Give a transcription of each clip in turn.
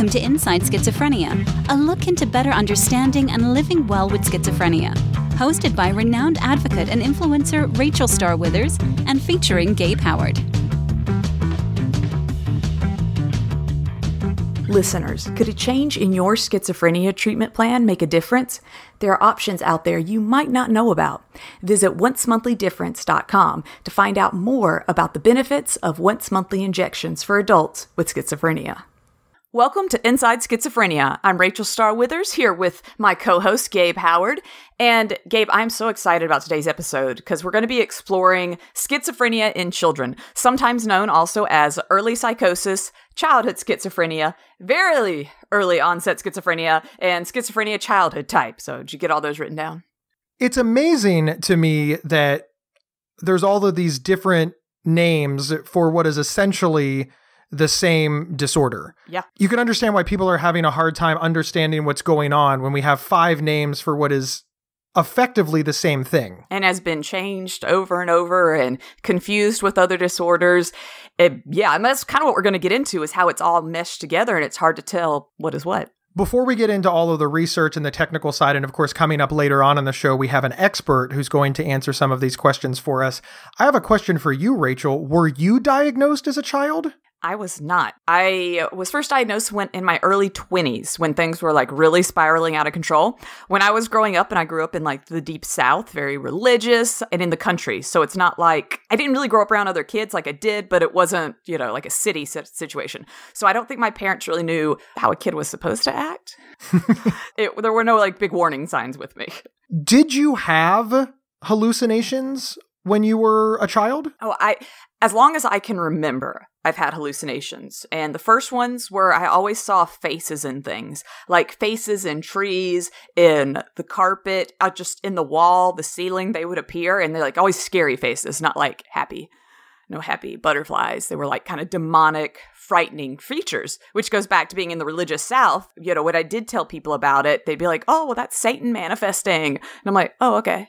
Welcome to Inside Schizophrenia, a look into better understanding and living well with schizophrenia. Hosted by renowned advocate and influencer Rachel Star Withers and featuring Gabe Howard. Listeners, could a change in your schizophrenia treatment plan make a difference? There are options out there you might not know about. Visit oncemonthly.difference.com to find out more about the benefits of once monthly injections for adults with schizophrenia. Welcome to Inside Schizophrenia. I'm Rachel Star Withers here with my co host, Gabe Howard. And Gabe, I'm so excited about today's episode because we're going to be exploring schizophrenia in children, sometimes known also as early psychosis, childhood schizophrenia, very early onset schizophrenia, and schizophrenia childhood type. So, did you get all those written down? It's amazing to me that there's all of these different names for what is essentially the same disorder. Yeah. You can understand why people are having a hard time understanding what's going on when we have five names for what is effectively the same thing. And has been changed over and over and confused with other disorders. It, yeah, and that's kind of what we're going to get into is how it's all meshed together and it's hard to tell what is what. Before we get into all of the research and the technical side, and of course, coming up later on in the show, we have an expert who's going to answer some of these questions for us. I have a question for you, Rachel. Were you diagnosed as a child? I was not. I was first diagnosed when in my early 20s when things were like really spiraling out of control. When I was growing up and I grew up in like the deep south, very religious and in the country. So it's not like I didn't really grow up around other kids like I did, but it wasn't, you know, like a city situation. So I don't think my parents really knew how a kid was supposed to act. it, there were no like big warning signs with me. Did you have hallucinations when you were a child? Oh, I as long as I can remember, I've had hallucinations. And the first ones were I always saw faces in things, like faces in trees, in the carpet, uh, just in the wall, the ceiling, they would appear. And they're like always scary faces, not like happy, no happy butterflies. They were like kind of demonic, frightening features, which goes back to being in the religious South. You know, when I did tell people about it, they'd be like, oh, well, that's Satan manifesting. And I'm like, oh, okay.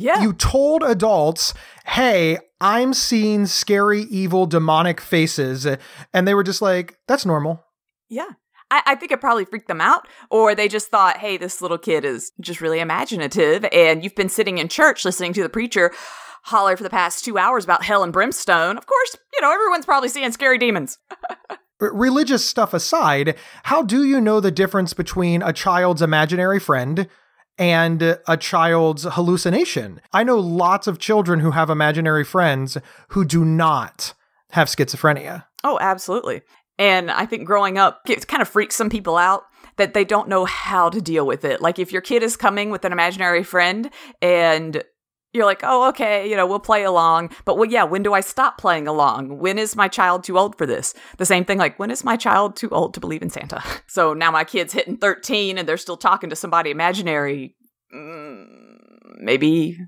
Yeah. You told adults, hey, I'm seeing scary, evil, demonic faces. And they were just like, that's normal. Yeah. I, I, think it probably freaked them out, or they just thought, hey, this little kid is just really imaginative. And you've been sitting in church listening to the preacher holler for the past two hours about hell and brimstone. Of course, you know, everyone's probably seeing scary demons. Religious stuff aside, how do you know the difference between a child's imaginary friend and a child's hallucination. I know lots of children who have imaginary friends who do not have schizophrenia. Oh, absolutely. And I think growing up, it kind of freaks some people out that they don't know how to deal with it. Like if your kid is coming with an imaginary friend and you're like, oh, okay, you know, we'll play along. But well, yeah, when do I stop playing along? When is my child too old for this? The same thing, like, when is my child too old to believe in Santa? So now my kid's hitting 13 and they're still talking to somebody imaginary. Mm, maybe,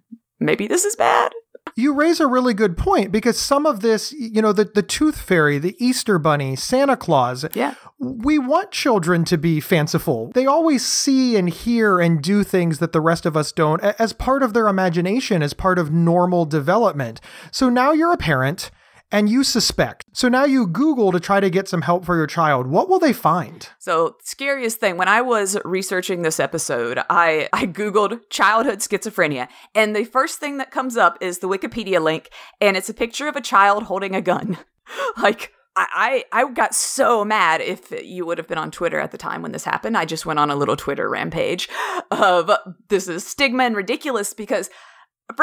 maybe this is bad. You raise a really good point because some of this, you know, the, the tooth fairy, the Easter bunny, Santa Claus, yeah. we want children to be fanciful. They always see and hear and do things that the rest of us don't as part of their imagination, as part of normal development. So now you're a parent and you suspect. So now you Google to try to get some help for your child. What will they find? So, scariest thing, when I was researching this episode, I, I Googled childhood schizophrenia, and the first thing that comes up is the Wikipedia link, and it's a picture of a child holding a gun. like, I, I got so mad if you would have been on Twitter at the time when this happened. I just went on a little Twitter rampage of this is stigma and ridiculous because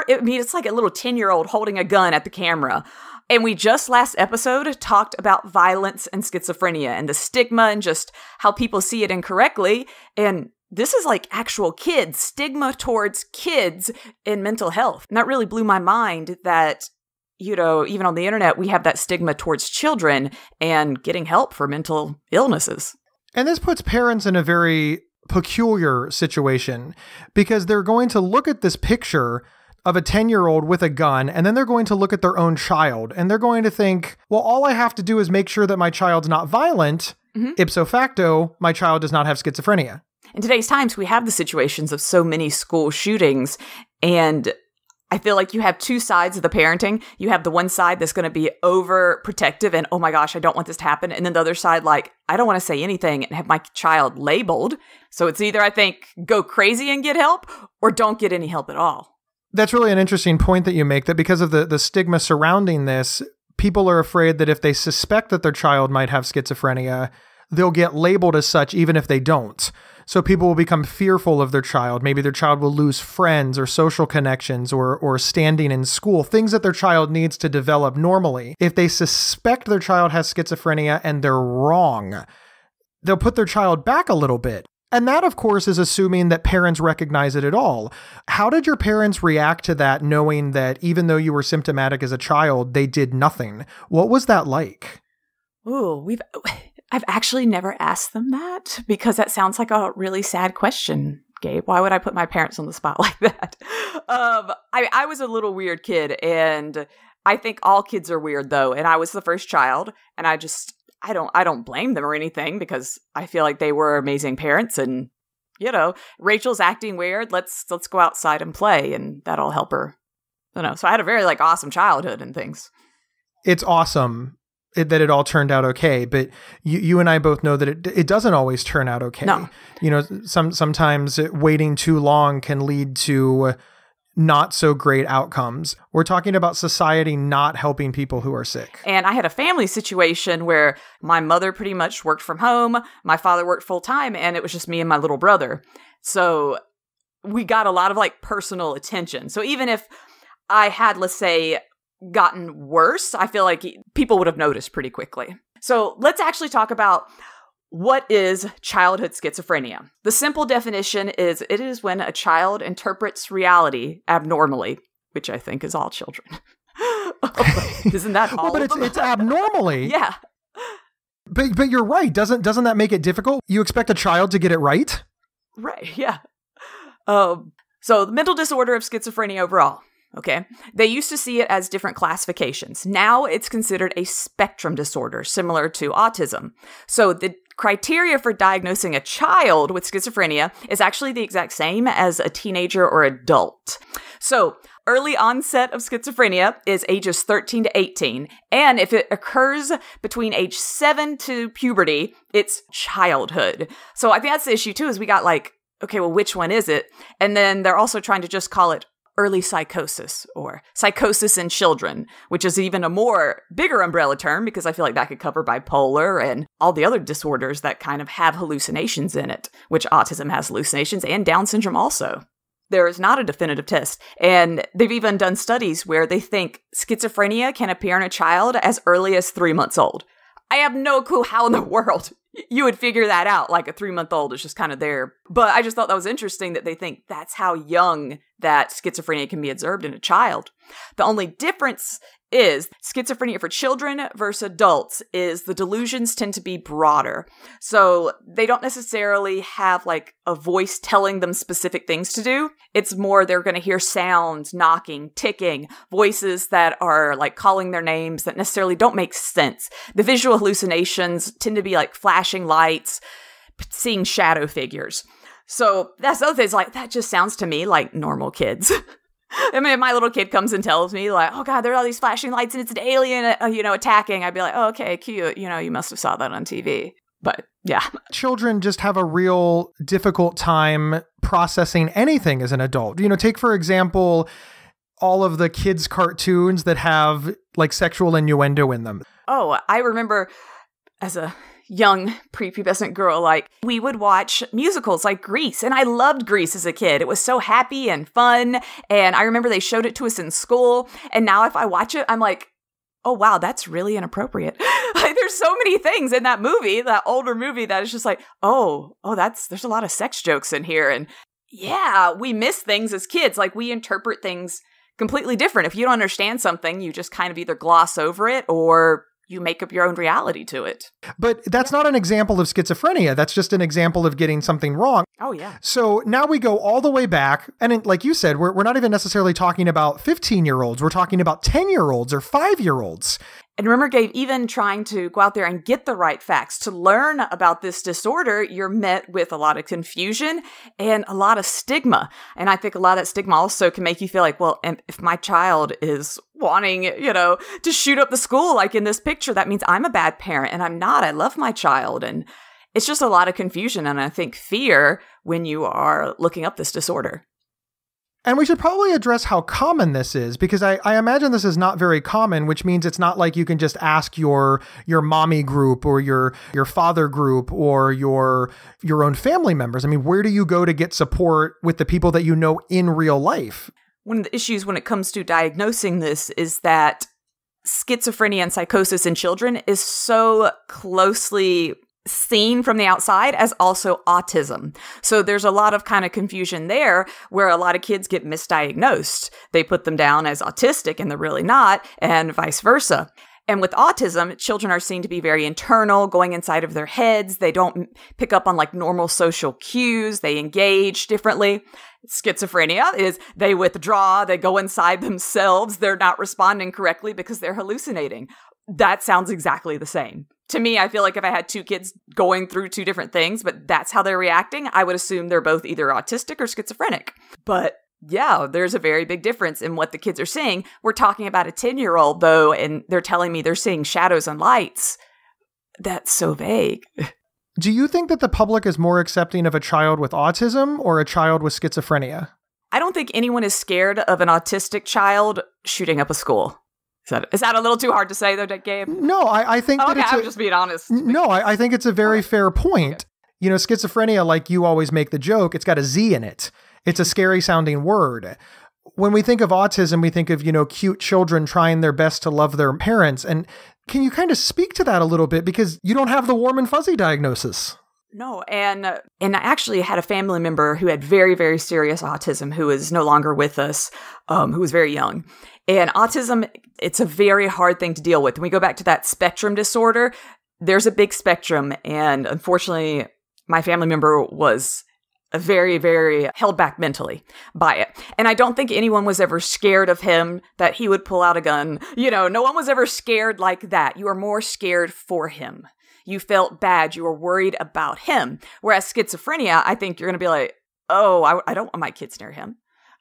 I mean, it's like a little 10 year old holding a gun at the camera. And we just last episode talked about violence and schizophrenia and the stigma and just how people see it incorrectly. And this is like actual kids, stigma towards kids in mental health. And that really blew my mind that, you know, even on the internet, we have that stigma towards children and getting help for mental illnesses. And this puts parents in a very peculiar situation because they're going to look at this picture of a 10 year old with a gun, and then they're going to look at their own child and they're going to think, well, all I have to do is make sure that my child's not violent. Mm-hmm. Ipso facto, my child does not have schizophrenia. In today's times, we have the situations of so many school shootings, and I feel like you have two sides of the parenting. You have the one side that's going to be overprotective and, oh my gosh, I don't want this to happen. And then the other side, like, I don't want to say anything and have my child labeled. So it's either, I think, go crazy and get help or don't get any help at all. That's really an interesting point that you make that because of the, the stigma surrounding this, people are afraid that if they suspect that their child might have schizophrenia, they'll get labeled as such even if they don't. So people will become fearful of their child. Maybe their child will lose friends or social connections or or standing in school, things that their child needs to develop normally. If they suspect their child has schizophrenia and they're wrong, they'll put their child back a little bit. And that, of course, is assuming that parents recognize it at all. How did your parents react to that, knowing that even though you were symptomatic as a child, they did nothing? What was that like? Ooh, we've I've actually never asked them that because that sounds like a really sad question, Gabe. Why would I put my parents on the spot like that? Um, I, I was a little weird kid, and I think all kids are weird though. And I was the first child, and I just I don't I don't blame them or anything because I feel like they were amazing parents and you know, Rachel's acting weird. Let's let's go outside and play and that'll help her. You know, so I had a very like awesome childhood and things. It's awesome it, that it all turned out okay. But you, you and I both know that it, it doesn't always turn out okay. No. You know, some sometimes waiting too long can lead to not so great outcomes. We're talking about society not helping people who are sick. And I had a family situation where my mother pretty much worked from home, my father worked full time, and it was just me and my little brother. So we got a lot of like personal attention. So even if I had, let's say, gotten worse, I feel like people would have noticed pretty quickly. So let's actually talk about what is childhood schizophrenia? The simple definition is it is when a child interprets reality abnormally, which I think is all children. Isn't that all? well, but it's, it's abnormally. yeah. But but you're right. Doesn't doesn't that make it difficult? You expect a child to get it right? Right. Yeah. Um. So the mental disorder of schizophrenia overall. Okay. They used to see it as different classifications. Now it's considered a spectrum disorder, similar to autism. So the criteria for diagnosing a child with schizophrenia is actually the exact same as a teenager or adult. So early onset of schizophrenia is ages 13 to 18. And if it occurs between age 7 to puberty, it's childhood. So I think that's the issue too, is we got like, okay, well, which one is it? And then they're also trying to just call it early psychosis or psychosis in children, which is even a more bigger umbrella term because I feel like that could cover bipolar and all the other disorders that kind of have hallucinations in it, which autism has hallucinations and Down syndrome also. There is not a definitive test. And they've even done studies where they think schizophrenia can appear in a child as early as three months old. I have no clue how in the world you would figure that out. Like a three month old is just kind of there. But I just thought that was interesting that they think that's how young that schizophrenia can be observed in a child. The only difference is schizophrenia for children versus adults is the delusions tend to be broader. So they don't necessarily have like a voice telling them specific things to do. It's more they're going to hear sounds, knocking, ticking, voices that are like calling their names that necessarily don't make sense. The visual hallucinations tend to be like flashing lights, seeing shadow figures. So that's the other thing. Is like that just sounds to me like normal kids. I mean, if my little kid comes and tells me like, "Oh God, there are all these flashing lights and it's an alien, uh, you know, attacking," I'd be like, oh, "Okay, cute. You know, you must have saw that on TV." But yeah, children just have a real difficult time processing anything as an adult. You know, take for example all of the kids' cartoons that have like sexual innuendo in them. Oh, I remember as a young prepubescent girl, like we would watch musicals like Grease, and I loved Grease as a kid. It was so happy and fun, and I remember they showed it to us in school. And now if I watch it, I'm like, oh wow, that's really inappropriate. like there's so many things in that movie, that older movie, that is just like, oh, oh, that's there's a lot of sex jokes in here, and yeah, we miss things as kids. Like we interpret things completely different. If you don't understand something, you just kind of either gloss over it or you make up your own reality to it. But that's not an example of schizophrenia. That's just an example of getting something wrong. Oh, yeah. So now we go all the way back. And in, like you said, we're, we're not even necessarily talking about 15 year olds. We're talking about 10 year olds or five year olds. And remember, Gabe, even trying to go out there and get the right facts to learn about this disorder, you're met with a lot of confusion and a lot of stigma. And I think a lot of that stigma also can make you feel like, well, if my child is wanting, you know, to shoot up the school, like in this picture, that means I'm a bad parent and I'm not. I love my child. And it's just a lot of confusion and I think fear when you are looking up this disorder. And we should probably address how common this is because I, I, imagine this is not very common, which means it's not like you can just ask your your mommy group or your your father group or your your own family members. I mean, where do you go to get support with the people that you know in real life? One of the issues when it comes to diagnosing this is that schizophrenia and psychosis in children is so closely seen from the outside as also autism. So there's a lot of kind of confusion there where a lot of kids get misdiagnosed. They put them down as autistic and they're really not, and vice versa. And with autism, children are seen to be very internal, going inside of their heads. They don't pick up on like normal social cues. They engage differently. Schizophrenia is they withdraw, they go inside themselves, they're not responding correctly because they're hallucinating. That sounds exactly the same to me, I feel like if I had two kids going through two different things, but that's how they're reacting, I would assume they're both either autistic or schizophrenic. But yeah, there's a very big difference in what the kids are seeing. We're talking about a 10 year old, though, and they're telling me they're seeing shadows and lights. That's so vague. Do you think that the public is more accepting of a child with autism or a child with schizophrenia? I don't think anyone is scared of an autistic child shooting up a school. Is that, is that a little too hard to say, though, Gabe? No, I, I think. Oh, okay, I'm just being honest. No, I, I think it's a very fair point. You know, schizophrenia, like you always make the joke, it's got a Z in it. It's a scary sounding word. When we think of autism, we think of, you know, cute children trying their best to love their parents. And can you kind of speak to that a little bit? Because you don't have the warm and fuzzy diagnosis. No, and and I actually had a family member who had very very serious autism who is no longer with us, um, who was very young, and autism, it's a very hard thing to deal with. When we go back to that spectrum disorder, there's a big spectrum. And unfortunately, my family member was very, very held back mentally by it. And I don't think anyone was ever scared of him that he would pull out a gun. You know, no one was ever scared like that. You were more scared for him. You felt bad. You were worried about him. Whereas schizophrenia, I think you're going to be like, oh, I, I don't want my kids near him.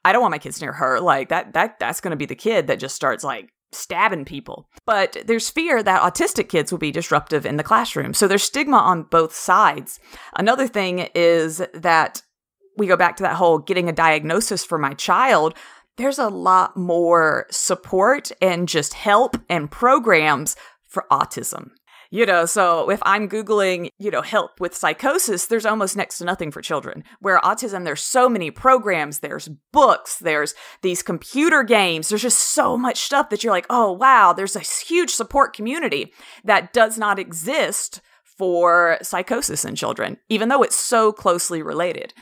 I don't want my kids near her. Like that that that's going to be the kid that just starts like stabbing people. But there's fear that autistic kids will be disruptive in the classroom. So there's stigma on both sides. Another thing is that we go back to that whole getting a diagnosis for my child. There's a lot more support and just help and programs for autism. You know, so if I'm Googling, you know, help with psychosis, there's almost next to nothing for children. Where autism, there's so many programs, there's books, there's these computer games, there's just so much stuff that you're like, oh, wow, there's a huge support community that does not exist for psychosis in children, even though it's so closely related.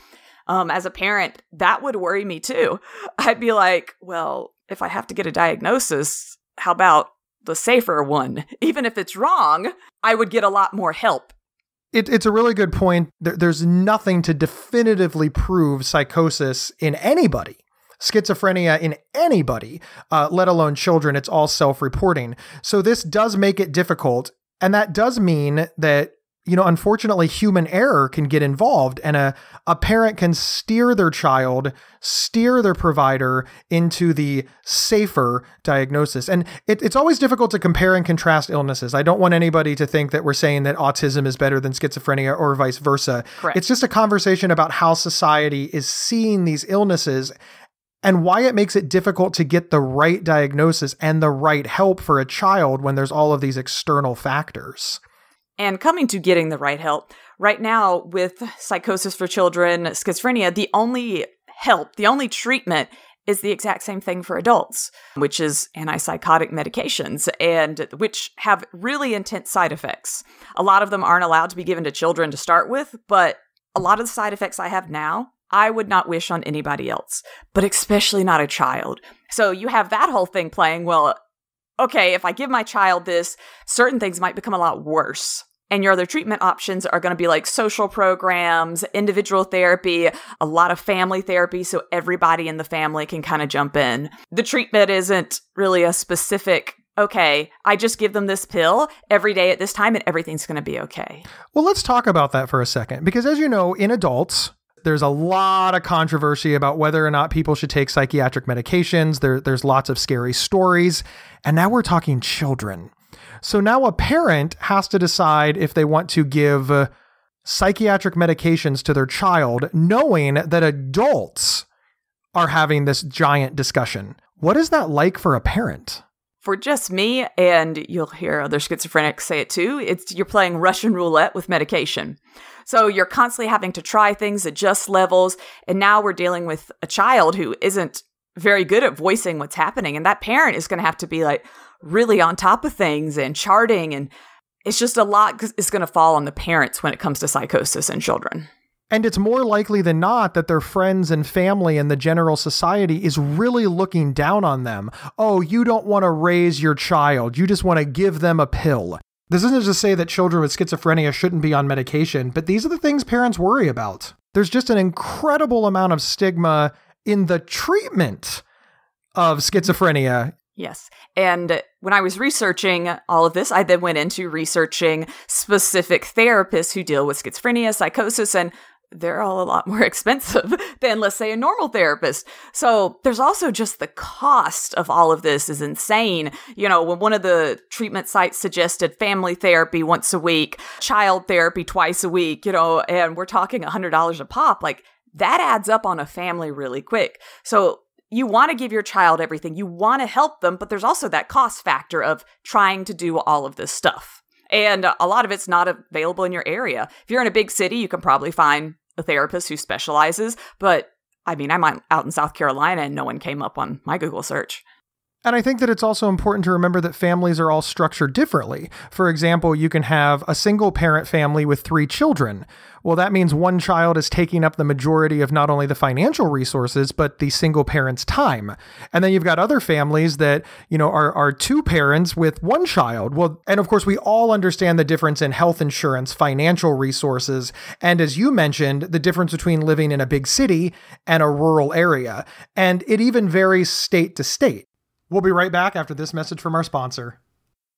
Um, as a parent, that would worry me too. I'd be like, well, if I have to get a diagnosis, how about the safer one. Even if it's wrong, I would get a lot more help. It, it's a really good point. There, there's nothing to definitively prove psychosis in anybody schizophrenia in anybody, uh, let alone children. It's all self reporting. So this does make it difficult. And that does mean that you know, unfortunately, human error can get involved, and a, a parent can steer their child, steer their provider into the safer diagnosis. And it, it's always difficult to compare and contrast illnesses. I don't want anybody to think that we're saying that autism is better than schizophrenia or vice versa. Correct. It's just a conversation about how society is seeing these illnesses and why it makes it difficult to get the right diagnosis and the right help for a child when there's all of these external factors and coming to getting the right help. Right now, with psychosis for children, schizophrenia, the only help, the only treatment is the exact same thing for adults, which is antipsychotic medications, and which have really intense side effects. A lot of them aren't allowed to be given to children to start with, but a lot of the side effects I have now, I would not wish on anybody else, but especially not a child. So you have that whole thing playing. Well, okay, if I give my child this, certain things might become a lot worse. And your other treatment options are going to be like social programs, individual therapy, a lot of family therapy, so everybody in the family can kind of jump in. The treatment isn't really a specific okay, I just give them this pill every day at this time and everything's going to be okay. Well, let's talk about that for a second. Because as you know, in adults, there's a lot of controversy about whether or not people should take psychiatric medications. There, there's lots of scary stories. And now we're talking children. So now a parent has to decide if they want to give uh, psychiatric medications to their child, knowing that adults are having this giant discussion. What is that like for a parent? For just me, and you'll hear other schizophrenics say it too, it's you're playing Russian roulette with medication. So you're constantly having to try things, adjust levels, and now we're dealing with a child who isn't very good at voicing what's happening. And that parent is going to have to be like really on top of things and charting. And it's just a lot is going to fall on the parents when it comes to psychosis in children. And it's more likely than not that their friends and family and the general society is really looking down on them. Oh, you don't want to raise your child. You just want to give them a pill. This isn't to say that children with schizophrenia shouldn't be on medication, but these are the things parents worry about. There's just an incredible amount of stigma in the treatment of schizophrenia. Yes. And when I was researching all of this, I then went into researching specific therapists who deal with schizophrenia, psychosis, and they're all a lot more expensive than let's say a normal therapist. So there's also just the cost of all of this is insane. You know, when one of the treatment sites suggested family therapy once a week, child therapy twice a week, you know, and we're talking $100 a pop, like that adds up on a family really quick. So you want to give your child everything. You want to help them, but there's also that cost factor of trying to do all of this stuff. And a lot of it's not available in your area. If you're in a big city, you can probably find a therapist who specializes. But I mean, I'm out in South Carolina and no one came up on my Google search. And I think that it's also important to remember that families are all structured differently. For example, you can have a single parent family with three children. Well, that means one child is taking up the majority of not only the financial resources, but the single parent's time. And then you've got other families that, you know, are, are two parents with one child. Well, and of course, we all understand the difference in health insurance, financial resources, and as you mentioned, the difference between living in a big city and a rural area. And it even varies state to state. We'll be right back after this message from our sponsor.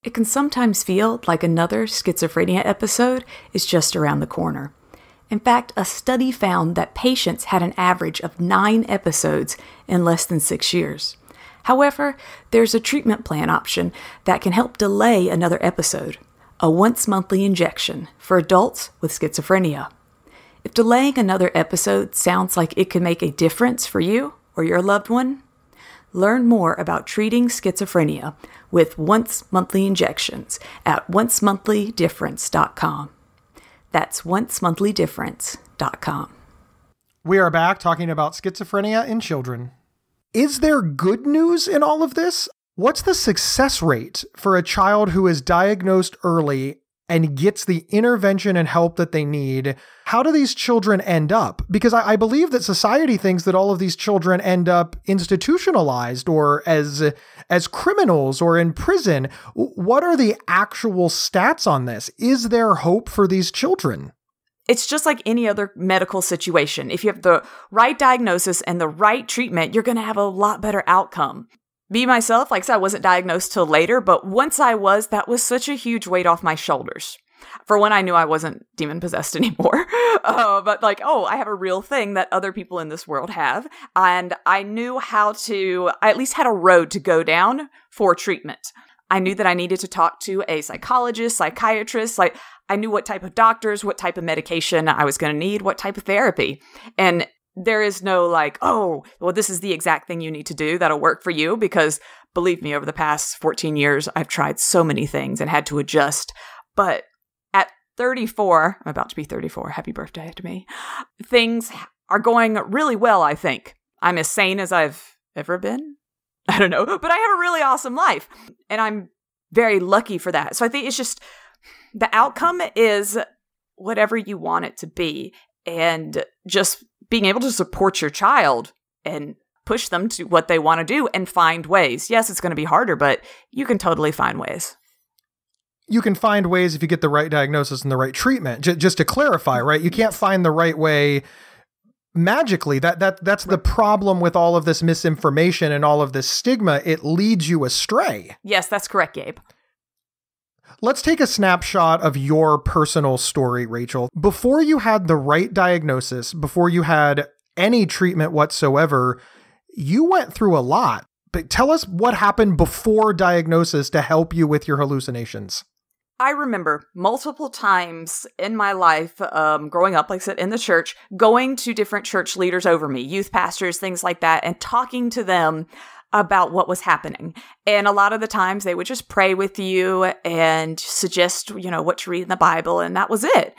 It can sometimes feel like another schizophrenia episode is just around the corner. In fact, a study found that patients had an average of nine episodes in less than six years. However, there's a treatment plan option that can help delay another episode a once monthly injection for adults with schizophrenia. If delaying another episode sounds like it could make a difference for you or your loved one, learn more about treating schizophrenia with once monthly injections at oncemonthly.difference.com. That's oncemonthly.difference.com. We are back talking about schizophrenia in children. Is there good news in all of this? What's the success rate for a child who is diagnosed early and gets the intervention and help that they need, how do these children end up? Because I, I, believe that society thinks that all of these children end up institutionalized or as as criminals or in prison. What are the actual stats on this? Is there hope for these children? It's just like any other medical situation. If you have the right diagnosis and the right treatment, you're going to have a lot better outcome. Me, myself, like I said, I wasn't diagnosed till later, but once I was, that was such a huge weight off my shoulders. For when I knew I wasn't demon possessed anymore. uh, but like, oh, I have a real thing that other people in this world have. And I knew how to, I at least had a road to go down for treatment. I knew that I needed to talk to a psychologist, psychiatrist. Like, I knew what type of doctors, what type of medication I was going to need, what type of therapy. And there is no like, oh, well, this is the exact thing you need to do that'll work for you. Because believe me, over the past 14 years, I've tried so many things and had to adjust. But at 34, I'm about to be 34, happy birthday to me, things are going really well, I think. I'm as sane as I've ever been. I don't know, but I have a really awesome life. And I'm very lucky for that. So I think it's just the outcome is whatever you want it to be. And just being able to support your child and push them to what they want to do and find ways. Yes, it's going to be harder, but you can totally find ways. You can find ways if you get the right diagnosis and the right treatment. J- just to clarify, mm-hmm. right? You can't find the right way magically that that that's the problem with all of this misinformation and all of this stigma it leads you astray Yes, that's correct, Gabe. Let's take a snapshot of your personal story rachel. Before you had the right diagnosis before you had any treatment whatsoever you went through a lot. But tell us what happened before diagnosis to help you with your hallucinations. I remember multiple times in my life, um, growing up, like I said, in the church, going to different church leaders over me, youth pastors, things like that, and talking to them about what was happening. And a lot of the times they would just pray with you and suggest, you know, what to read in the Bible, and that was it.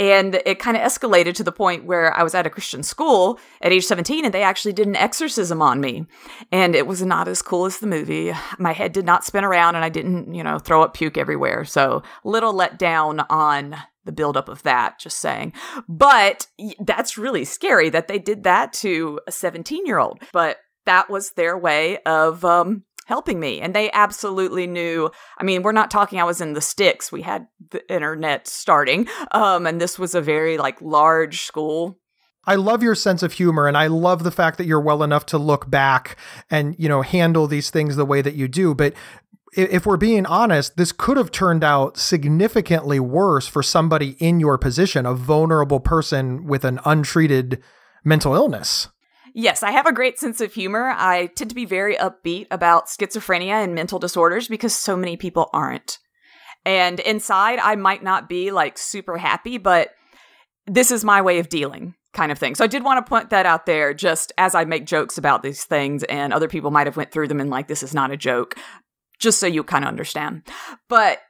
And it kind of escalated to the point where I was at a Christian school at age 17 and they actually did an exorcism on me. And it was not as cool as the movie. My head did not spin around and I didn't, you know, throw up puke everywhere. So little let down on the buildup of that, just saying. But that's really scary that they did that to a 17 year old. But that was their way of um, helping me. And they absolutely knew. I mean, we're not talking I was in the sticks. We had the internet starting. Um, and this was a very like large school. I love your sense of humor and I love the fact that you're well enough to look back and, you know, handle these things the way that you do. But if we're being honest, this could have turned out significantly worse for somebody in your position, a vulnerable person with an untreated mental illness. Yes, I have a great sense of humor. I tend to be very upbeat about schizophrenia and mental disorders because so many people aren't. And inside, I might not be like super happy, but this is my way of dealing, kind of thing. So I did want to point that out there just as I make jokes about these things and other people might have went through them and like this is not a joke, just so you kind of understand. But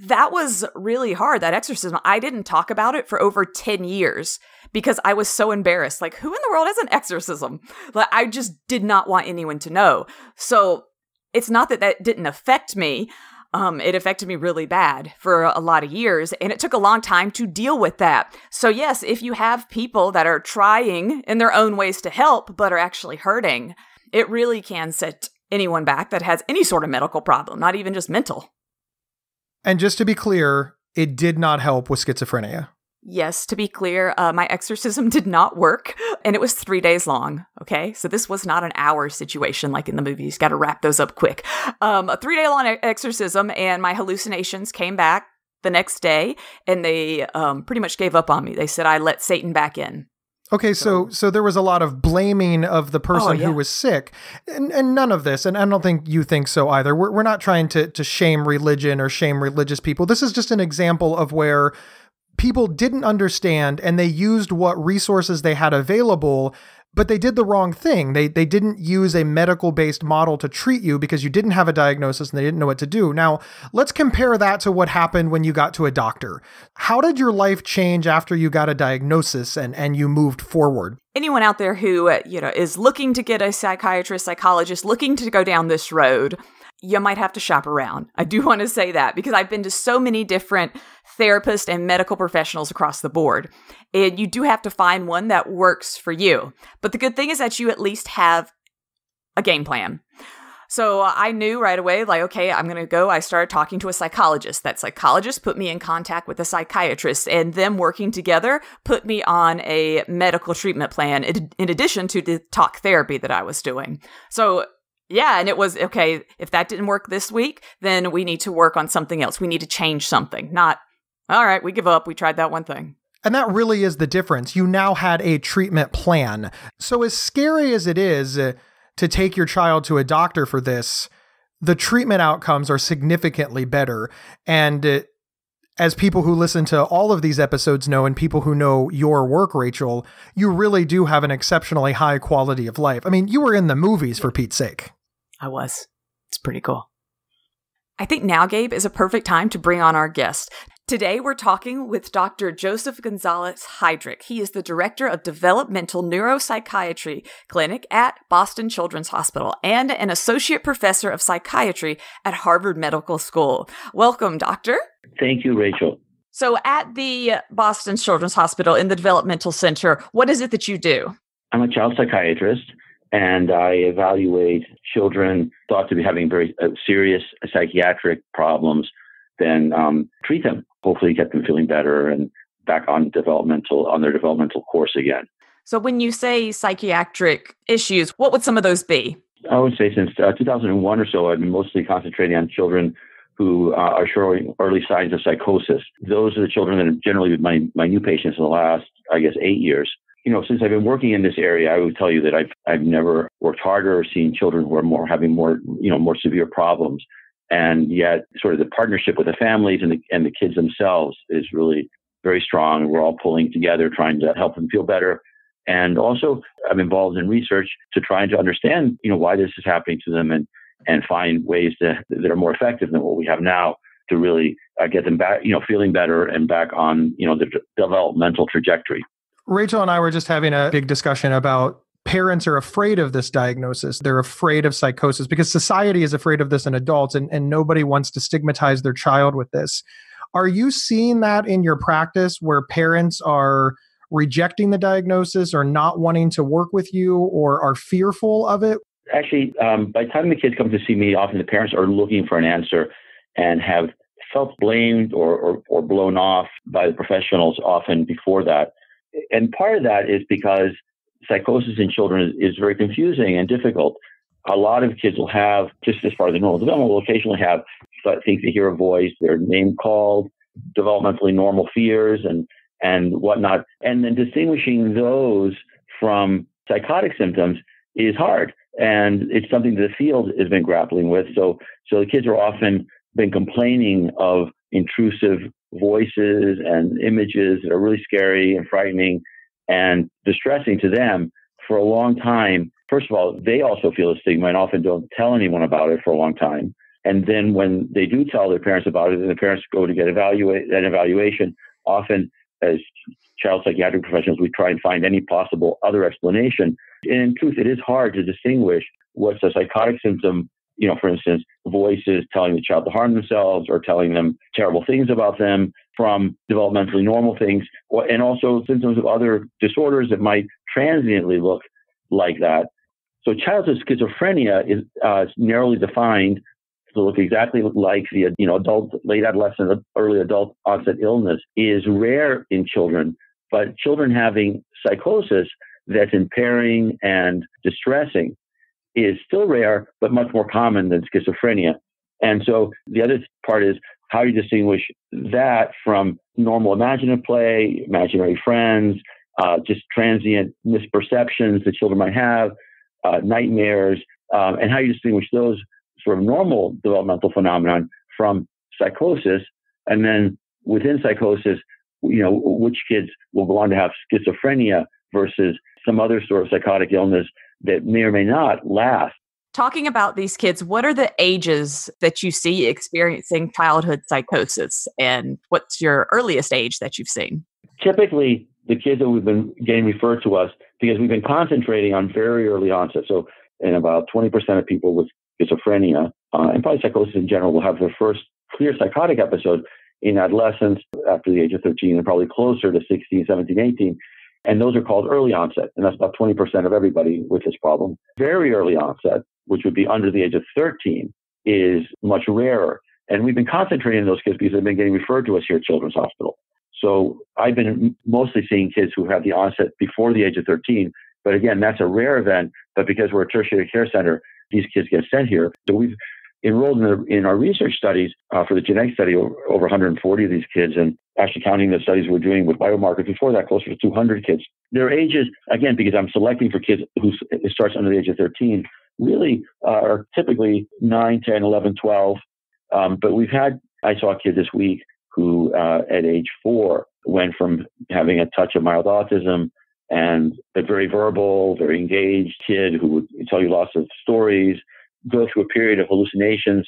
that was really hard, that exorcism. I didn't talk about it for over 10 years because I was so embarrassed. Like, who in the world has an exorcism? Like, I just did not want anyone to know. So it's not that that didn't affect me. Um, it affected me really bad for a lot of years, and it took a long time to deal with that. So, yes, if you have people that are trying in their own ways to help but are actually hurting, it really can set anyone back that has any sort of medical problem, not even just mental. And just to be clear, it did not help with schizophrenia. Yes, to be clear, uh, my exorcism did not work, and it was three days long. Okay, so this was not an hour situation like in the movies. Got to wrap those up quick. Um, a three day long exorcism, and my hallucinations came back the next day, and they um, pretty much gave up on me. They said I let Satan back in. Okay, so so there was a lot of blaming of the person Oh, yeah. who was sick, and, and none of this, and I don't think you think so either. We're we're not trying to to shame religion or shame religious people. This is just an example of where people didn't understand and they used what resources they had available but they did the wrong thing. They they didn't use a medical based model to treat you because you didn't have a diagnosis and they didn't know what to do. Now let's compare that to what happened when you got to a doctor. How did your life change after you got a diagnosis and and you moved forward? Anyone out there who uh, you know is looking to get a psychiatrist psychologist looking to go down this road you might have to shop around. I do want to say that because i've been to so many different therapists and medical professionals across the board and you do have to find one that works for you but the good thing is that you at least have a game plan so I knew right away, like, okay, I'm going to go. I started talking to a psychologist. That psychologist put me in contact with a psychiatrist, and them working together put me on a medical treatment plan in in addition to the talk therapy that I was doing. So, yeah, and it was okay, if that didn't work this week, then we need to work on something else. We need to change something, not, all right, we give up. We tried that one thing. And that really is the difference. You now had a treatment plan. So, as scary as it is uh, to take your child to a doctor for this, the treatment outcomes are significantly better. And uh, as people who listen to all of these episodes know, and people who know your work, Rachel, you really do have an exceptionally high quality of life. I mean, you were in the movies for Pete's sake. I was. It's pretty cool. I think now, Gabe, is a perfect time to bring on our guest. Today, we're talking with Dr. Joseph Gonzalez Heydrich. He is the director of developmental neuropsychiatry clinic at Boston Children's Hospital and an associate professor of psychiatry at Harvard Medical School. Welcome, doctor. Thank you, Rachel. So, at the Boston Children's Hospital in the developmental center, what is it that you do? I'm a child psychiatrist and I evaluate children thought to be having very uh, serious psychiatric problems, then um, treat them, hopefully get them feeling better and back on developmental on their developmental course again. So, when you say psychiatric issues, what would some of those be? I would say since uh, 2001 or so, I've been mostly concentrating on children who uh, are showing early signs of psychosis. Those are the children that are generally my, my new patients in the last, I guess, eight years. You know, since I've been working in this area, I would tell you that I've I've never worked harder or seen children who are more having more you know more severe problems, and yet sort of the partnership with the families and the and the kids themselves is really very strong. We're all pulling together, trying to help them feel better. And also, I'm involved in research to trying to understand, you know, why this is happening to them and and find ways to, that are more effective than what we have now to really uh, get them back, you know, feeling better and back on, you know, the d- developmental trajectory. Rachel and I were just having a big discussion about parents are afraid of this diagnosis. They're afraid of psychosis because society is afraid of this in adults and, and nobody wants to stigmatize their child with this. Are you seeing that in your practice where parents are rejecting the diagnosis or not wanting to work with you or are fearful of it? Actually, um, by the time the kids come to see me, often the parents are looking for an answer and have felt blamed or, or, or blown off by the professionals often before that. And part of that is because psychosis in children is, is very confusing and difficult. A lot of kids will have, just as part of the normal development, will occasionally have think they hear a voice, their name called, developmentally normal fears and and whatnot. And then distinguishing those from psychotic symptoms is hard. And it's something that the field has been grappling with. So so the kids are often been complaining of intrusive voices and images that are really scary and frightening and distressing to them for a long time. First of all, they also feel a stigma and often don't tell anyone about it for a long time. And then when they do tell their parents about it, and the parents go to get evaluate an evaluation, often as child psychiatric professionals, we try and find any possible other explanation. And in truth, it is hard to distinguish what's a psychotic symptom. You know, for instance, voices telling the child to harm themselves or telling them terrible things about them from developmentally normal things, and also symptoms of other disorders that might transiently look like that. So childhood schizophrenia is uh, narrowly defined to look exactly like the you know adult, late adolescent, early adult onset illness is rare in children. But children having psychosis that's impairing and distressing is still rare, but much more common than schizophrenia. And so the other part is how you distinguish that from normal imaginative play, imaginary friends, uh, just transient misperceptions that children might have, uh, nightmares, um, and how you distinguish those sort of normal developmental phenomenon from psychosis. And then within psychosis, you know, which kids will go on to have schizophrenia versus some other sort of psychotic illness that may or may not last. Talking about these kids, what are the ages that you see experiencing childhood psychosis? And what's your earliest age that you've seen? Typically, the kids that we've been getting referred to us, because we've been concentrating on very early onset. So, in about 20% of people with schizophrenia, uh, and probably psychosis in general, will have their first clear psychotic episode in adolescence after the age of 13 and probably closer to 16, 17, 18. And those are called early onset. And that's about 20% of everybody with this problem. Very early onset, which would be under the age of 13, is much rarer. And we've been concentrating on those kids because they've been getting referred to us here at Children's Hospital. So I've been mostly seeing kids who have the onset before the age of 13. But again, that's a rare event. But because we're a tertiary care center, these kids get sent here. So we've enrolled in, the, in our research studies uh, for the genetic study over, over 140 of these kids, and actually counting the studies we're doing with biomarkers before that, closer to 200 kids. Their ages, again, because I'm selecting for kids who starts under the age of 13, really uh, are typically 9, 10, 11, 12. Um, but we've had, I saw a kid this week who uh, at age four went from having a touch of mild autism and a very verbal, very engaged kid who would tell you lots of stories, go through a period of hallucinations.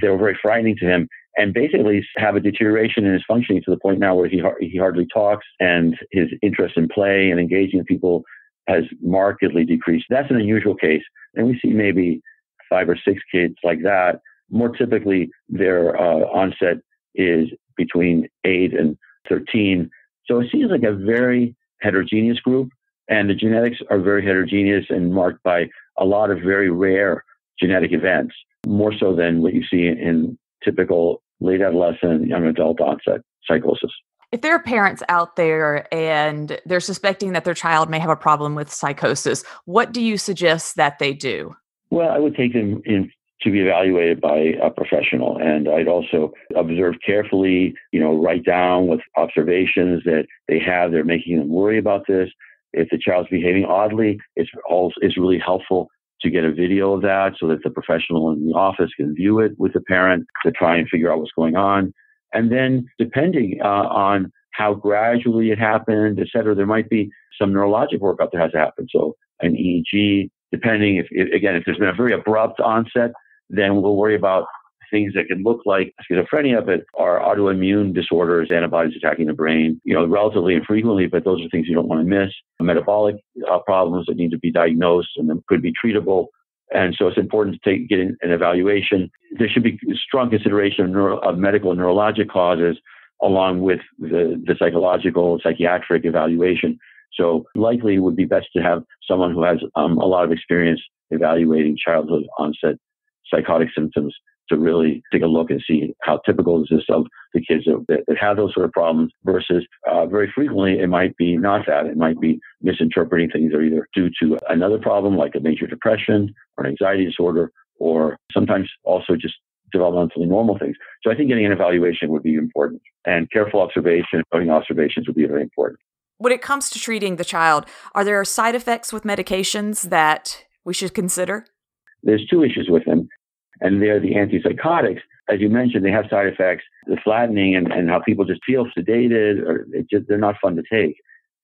that were very frightening to him and basically have a deterioration in his functioning to the point now where he, he hardly talks and his interest in play and engaging with people has markedly decreased. That's an unusual case. And we see maybe five or six kids like that. More typically, their uh, onset is between 8 and 13. So it seems like a very heterogeneous group, and the genetics are very heterogeneous and marked by a lot of very rare genetic events, more so than what you see in typical late adolescent, young adult onset psychosis. If there are parents out there and they're suspecting that their child may have a problem with psychosis, what do you suggest that they do? Well, I would take them in to be evaluated by a professional. And I'd also observe carefully, you know, write down with observations that they have. They're making them worry about this. If the child's behaving oddly, it's also it's really helpful to get a video of that so that the professional in the office can view it with the parent to try and figure out what's going on. And then depending uh, on how gradually it happened, et cetera, there might be some neurologic workup that has to happen. So an EEG, depending if, if again, if there's been a very abrupt onset, then we'll worry about things that can look like schizophrenia, but are autoimmune disorders, antibodies attacking the brain, you know, relatively infrequently, but those are things you don't want to miss. Metabolic uh, problems that need to be diagnosed and could be treatable. And so it's important to take, get an evaluation. There should be strong consideration of, neuro, of medical and neurologic causes along with the, the psychological, psychiatric evaluation. So likely it would be best to have someone who has um, a lot of experience evaluating childhood onset psychotic symptoms to really take a look and see how typical is this of the kids that, that have those sort of problems versus uh, very frequently it might be not that. It might be misinterpreting things are either due to another problem like a major depression or an anxiety disorder or sometimes also just developmentally normal things. So I think getting an evaluation would be important and careful observation, putting observations would be very important. When it comes to treating the child, are there side effects with medications that we should consider? There's two issues with them and they're the antipsychotics. As you mentioned, they have side effects, the flattening and, and how people just feel sedated or just, they're not fun to take.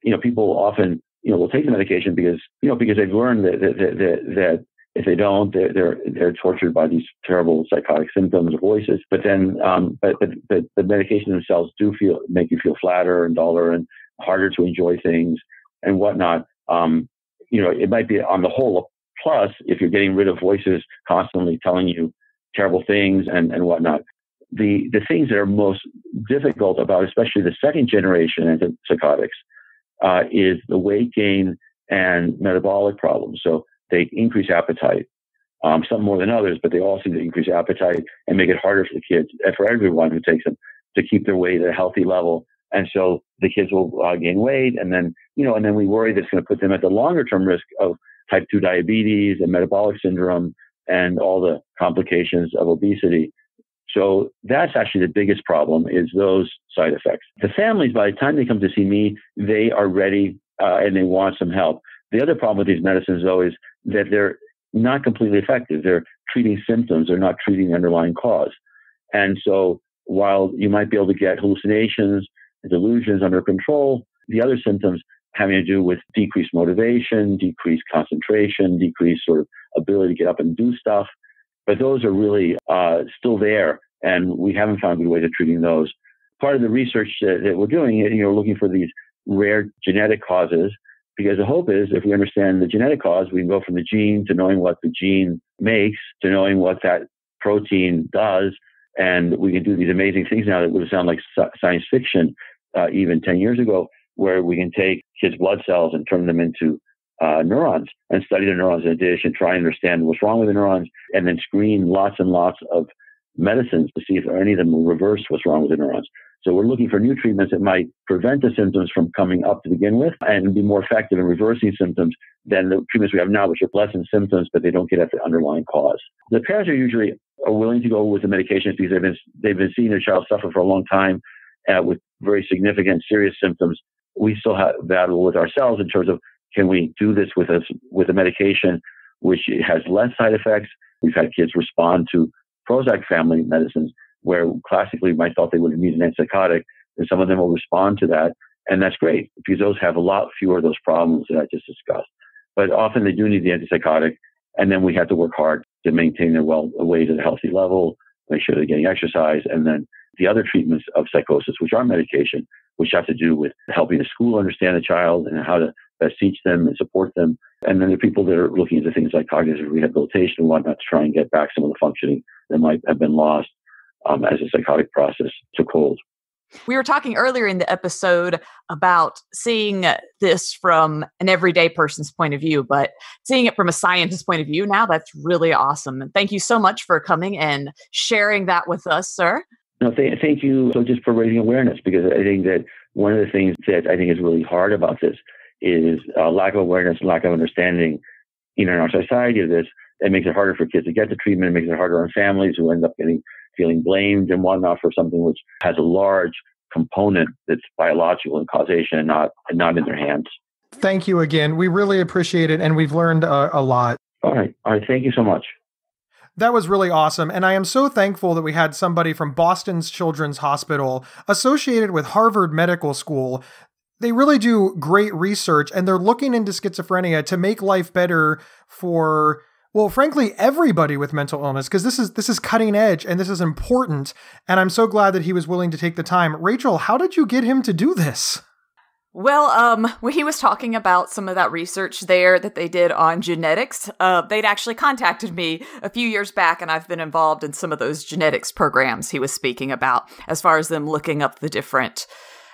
You know, people often, you know, will take the medication because, you know, because they've learned that, that, that, that if they don't, they're, they're, they're tortured by these terrible psychotic symptoms or voices. But then, um, but, but, but the medication themselves do feel, make you feel flatter and duller and harder to enjoy things and whatnot. Um, you know, it might be on the whole Plus, if you're getting rid of voices constantly telling you terrible things and, and whatnot, the, the things that are most difficult about, especially the second generation antipsychotics, uh, is the weight gain and metabolic problems. So they increase appetite, um, some more than others, but they all seem to increase appetite and make it harder for the kids and for everyone who takes them to keep their weight at a healthy level. And so the kids will uh, gain weight, and then you know, and then we worry that's going to put them at the longer term risk of type 2 diabetes and metabolic syndrome and all the complications of obesity. So that's actually the biggest problem is those side effects. The families, by the time they come to see me, they are ready uh, and they want some help. The other problem with these medicines, though, is that they're not completely effective. They're treating symptoms. They're not treating the underlying cause. And so while you might be able to get hallucinations delusions under control, the other symptoms having to do with decreased motivation, decreased concentration, decreased sort of ability to get up and do stuff. But those are really uh, still there, and we haven't found good ways of treating those. Part of the research that, that we're doing, you know, looking for these rare genetic causes, because the hope is if we understand the genetic cause, we can go from the gene to knowing what the gene makes to knowing what that protein does. And we can do these amazing things now that would sound like science fiction uh, even 10 years ago where we can take kids' blood cells and turn them into uh, neurons and study the neurons in a dish and try and understand what's wrong with the neurons, and then screen lots and lots of medicines to see if any of them will reverse what's wrong with the neurons. So we're looking for new treatments that might prevent the symptoms from coming up to begin with and be more effective in reversing symptoms than the treatments we have now, which are lessen symptoms, but they don't get at the underlying cause. The parents are usually are willing to go with the medications because they've been, they've been seeing their child suffer for a long time uh, with very significant, serious symptoms we still have battle with ourselves in terms of can we do this with a with a medication which has less side effects. We've had kids respond to Prozac family medicines where classically might thought they would need an antipsychotic, and some of them will respond to that, and that's great because those have a lot fewer of those problems that I just discussed. But often they do need the antipsychotic, and then we have to work hard to maintain their well weight at a healthy level, make sure they're getting exercise, and then the other treatments of psychosis, which are medication, which have to do with helping the school understand the child and how to best teach them and support them. And then there are people that are looking into things like cognitive rehabilitation and whatnot to try and get back some of the functioning that might have been lost um, as a psychotic process took hold. We were talking earlier in the episode about seeing this from an everyday person's point of view, but seeing it from a scientist's point of view now, that's really awesome. And thank you so much for coming and sharing that with us, sir. No, th- thank you. So just for raising awareness, because I think that one of the things that I think is really hard about this is uh, lack of awareness, lack of understanding in our society of this. It makes it harder for kids to get the treatment. It makes it harder on families who end up getting feeling blamed and whatnot for something which has a large component that's biological in causation and not and not in their hands. Thank you again. We really appreciate it, and we've learned uh, a lot. All right, all right. Thank you so much. That was really awesome. And I am so thankful that we had somebody from Boston's Children's Hospital associated with Harvard Medical School. They really do great research and they're looking into schizophrenia to make life better for well frankly everybody with mental illness because this is this is cutting edge and this is important and I'm so glad that he was willing to take the time. Rachel, how did you get him to do this? Well, um, when he was talking about some of that research there that they did on genetics, uh, they'd actually contacted me a few years back, and I've been involved in some of those genetics programs he was speaking about, as far as them looking up the different,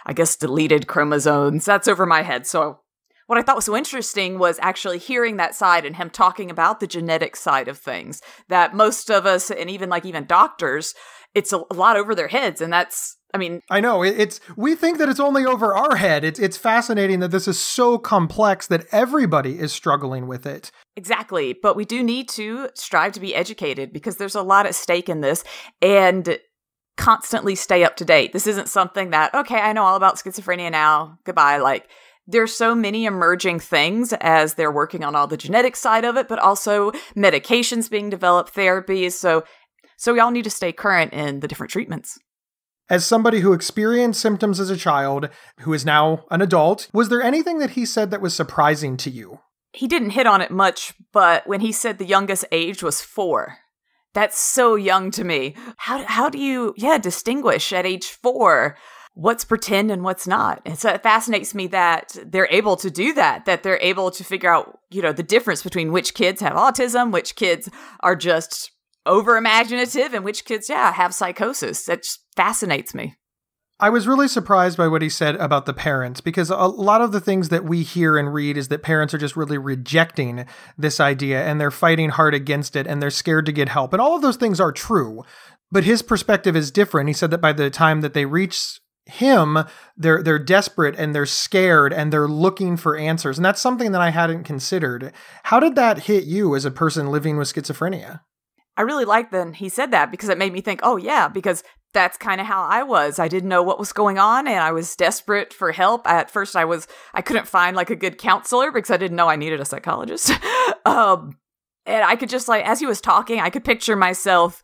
I guess, deleted chromosomes. That's over my head. So, what I thought was so interesting was actually hearing that side and him talking about the genetic side of things that most of us, and even like even doctors, it's a lot over their heads, and that's I mean, I know it's we think that it's only over our head. It's it's fascinating that this is so complex that everybody is struggling with it. Exactly, but we do need to strive to be educated because there's a lot at stake in this and constantly stay up to date. This isn't something that okay, I know all about schizophrenia now. Goodbye. Like there's so many emerging things as they're working on all the genetic side of it, but also medications being developed, therapies. So so we all need to stay current in the different treatments. As somebody who experienced symptoms as a child, who is now an adult, was there anything that he said that was surprising to you? He didn't hit on it much, but when he said the youngest age was four, that's so young to me. How, how do you, yeah, distinguish at age four what's pretend and what's not? And so it fascinates me that they're able to do that, that they're able to figure out, you know, the difference between which kids have autism, which kids are just over imaginative and which kids, yeah, have psychosis. That just fascinates me. I was really surprised by what he said about the parents because a lot of the things that we hear and read is that parents are just really rejecting this idea and they're fighting hard against it and they're scared to get help. And all of those things are true. But his perspective is different. He said that by the time that they reach him, they're they're desperate and they're scared and they're looking for answers. And that's something that I hadn't considered. How did that hit you as a person living with schizophrenia? I really liked then he said that because it made me think, oh yeah, because that's kind of how I was. I didn't know what was going on and I was desperate for help. At first I was I couldn't find like a good counselor because I didn't know I needed a psychologist. um and I could just like as he was talking, I could picture myself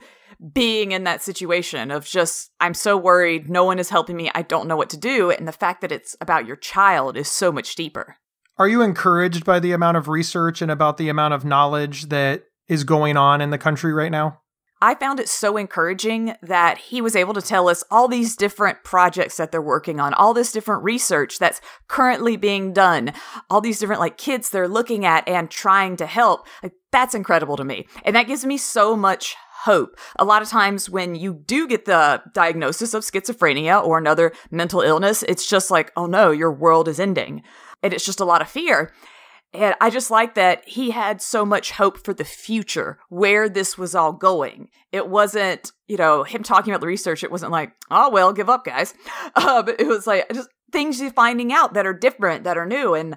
being in that situation of just I'm so worried, no one is helping me, I don't know what to do, and the fact that it's about your child is so much deeper. Are you encouraged by the amount of research and about the amount of knowledge that is going on in the country right now? I found it so encouraging that he was able to tell us all these different projects that they're working on, all this different research that's currently being done, all these different like kids they're looking at and trying to help. Like that's incredible to me. And that gives me so much hope. A lot of times when you do get the diagnosis of schizophrenia or another mental illness, it's just like, oh no, your world is ending. And it's just a lot of fear. And I just like that he had so much hope for the future, where this was all going. It wasn't, you know, him talking about the research. It wasn't like, oh, well, give up, guys. Uh, but it was like just things he's finding out that are different, that are new. And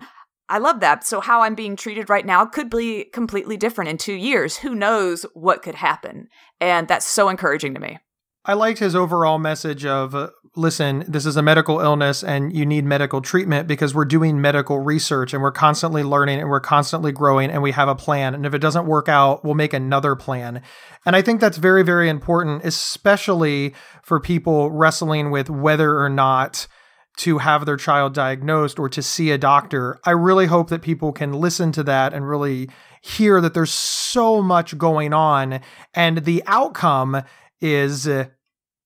I love that. So, how I'm being treated right now could be completely different in two years. Who knows what could happen? And that's so encouraging to me. I liked his overall message of uh, listen, this is a medical illness and you need medical treatment because we're doing medical research and we're constantly learning and we're constantly growing and we have a plan. And if it doesn't work out, we'll make another plan. And I think that's very, very important, especially for people wrestling with whether or not to have their child diagnosed or to see a doctor. I really hope that people can listen to that and really hear that there's so much going on and the outcome is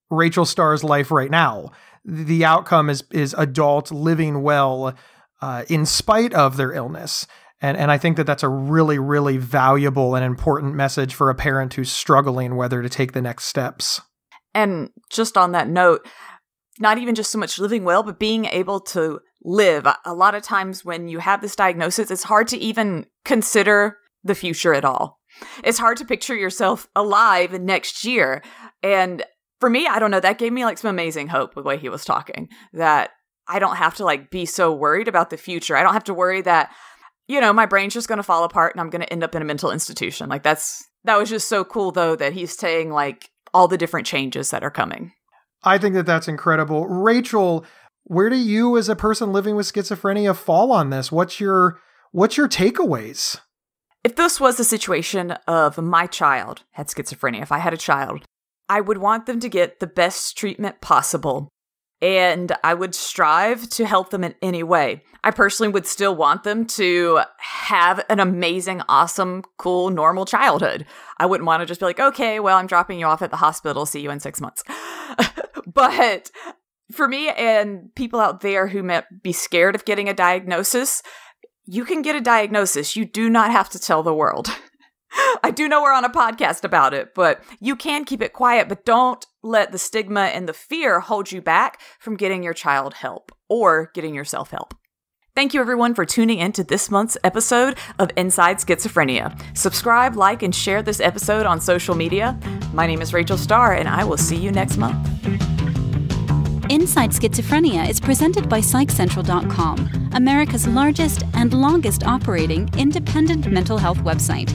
Rachel Star's life right now. The outcome is is adults living well uh, in spite of their illness. And, and I think that that's a really, really valuable and important message for a parent who's struggling whether to take the next steps. And just on that note, not even just so much living well, but being able to live. A lot of times when you have this diagnosis, it's hard to even consider the future at all. It's hard to picture yourself alive next year. And for me, I don't know, that gave me like some amazing hope with the way he was talking that I don't have to like be so worried about the future. I don't have to worry that, you know, my brain's just going to fall apart and I'm going to end up in a mental institution. Like that's, that was just so cool though that he's saying like all the different changes that are coming. I think that that's incredible. Rachel, where do you as a person living with schizophrenia fall on this? What's your what's your takeaways? If this was the situation of my child had schizophrenia, if I had a child, I would want them to get the best treatment possible. And I would strive to help them in any way. I personally would still want them to have an amazing, awesome, cool, normal childhood. I wouldn't want to just be like, okay, well, I'm dropping you off at the hospital. See you in six months. but for me and people out there who might be scared of getting a diagnosis, you can get a diagnosis. You do not have to tell the world. I do know we're on a podcast about it, but you can keep it quiet, but don't let the stigma and the fear hold you back from getting your child help or getting yourself help. Thank you everyone for tuning in to this month's episode of Inside Schizophrenia. Subscribe, like, and share this episode on social media. My name is Rachel Star, and I will see you next month. Inside Schizophrenia is presented by PsychCentral.com, America's largest and longest operating independent mental health website.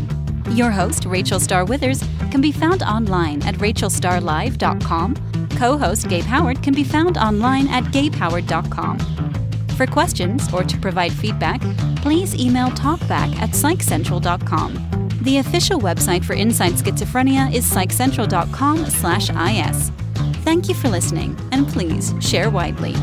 Your host, Rachel Star Withers, can be found online at rachelstarlive.com. Co host Gabe Howard can be found online at gabehoward.com. For questions or to provide feedback, please email talkback at psychcentral.com. The official website for Inside Schizophrenia is psychcentral.com slash is. Thank you for listening, and please share widely.